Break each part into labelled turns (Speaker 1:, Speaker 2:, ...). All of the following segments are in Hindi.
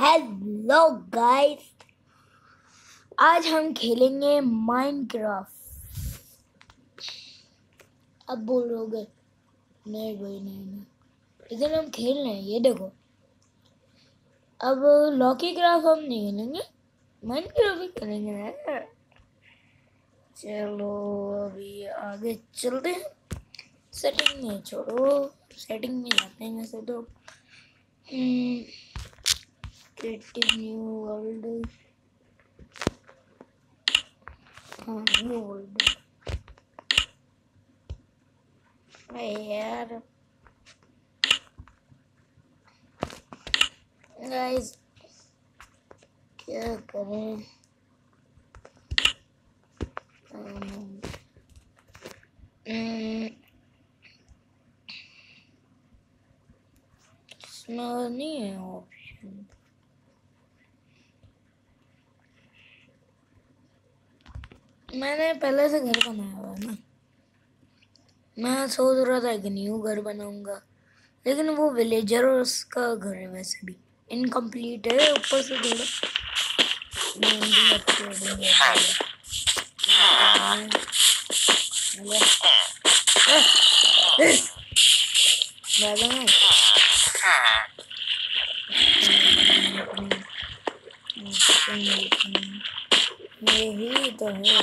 Speaker 1: हेलो गाइस आज हम खेलेंगे माइनक्राफ्ट अब बोल रहे नहीं भाई, नहीं नहीं. लेकिन हम खेल रहे हैं, ये देखो। अब लॉकी क्राफ्ट हम नहीं खेलेंगे माइनक्राफ्ट ही खेलेंगे। चलो, अभी आगे चलते हैं। सेटिंग में छोड़ो सेटिंग में जाते हैं वैसे तो। हम्म, creative new world हाँ new world यार गाइस क्या करें um, mm, इसमें नहीं है ऑप्शन मैंने पहले से घर बनाया हुआ है ना मैं सोच रहा था एक न्यू घर बनाऊँगा लेकिन वो विलेजर्स का घर है वैसे भी इनकम्प्लीट है ऊपर से थोड़ा मैं भी upgrading कर दिया।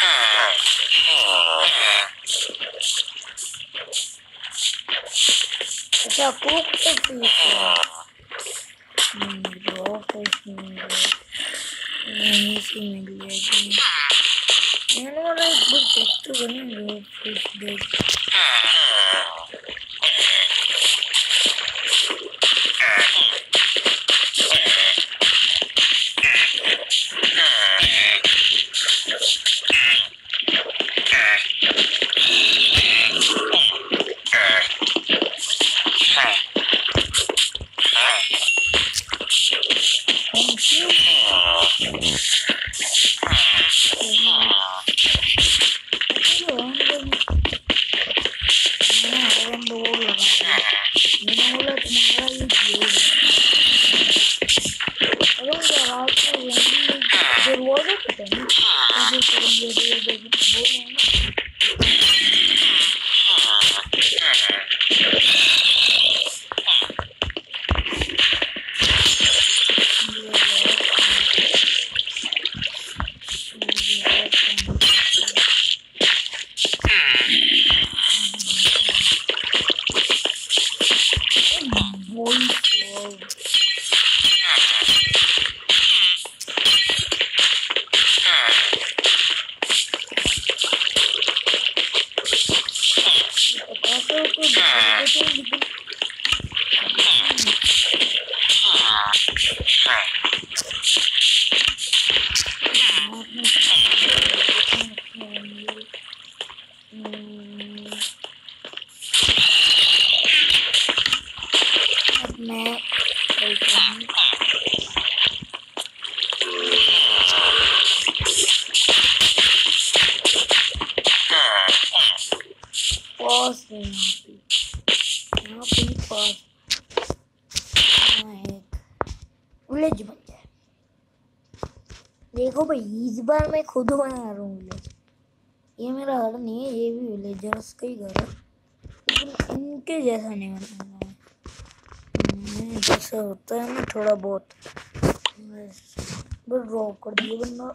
Speaker 1: ए, ए, दादा मैं यही तो है अच्छा कुक तो ठीक है ड्रॉ फ़िश मिल गया यहीं से मिल जाएगी मैंने बोला पास है यहाँ पे यहाँ पे ही पास विलेज बन जाए देखो भाई इस बार मैं खुद बना रहा हूँ ये मेरा घर नहीं है ये भी विलेजर्स का ही घर है। लेकिन इनके जैसा नहीं बनाना है। हम्म, जैसा होता है ना थोड़ा बहुत। बस ड्रॉप कर दिया बंदा।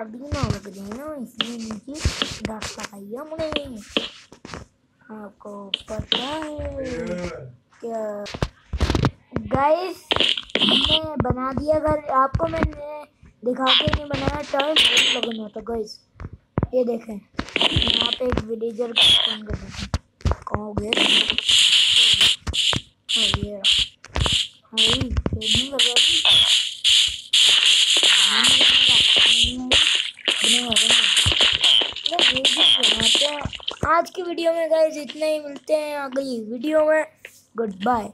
Speaker 1: अभी ना लग रही ना, इसलिए नीचे दस लगाई हमने आपको पता है क्या? गाइस मैंने बना दिया घर। आपको मैंने दिखा के नहीं बनाया, टाइम बहुत लगना गाइस ये देखें, यहाँ पे एक विलेजर का कर देते हैं। कहाँ हो गया? हाँ ये हाँ ये दी आज की वीडियो में गए इतना ही मिलते हैं अगली वीडियो में। Good bye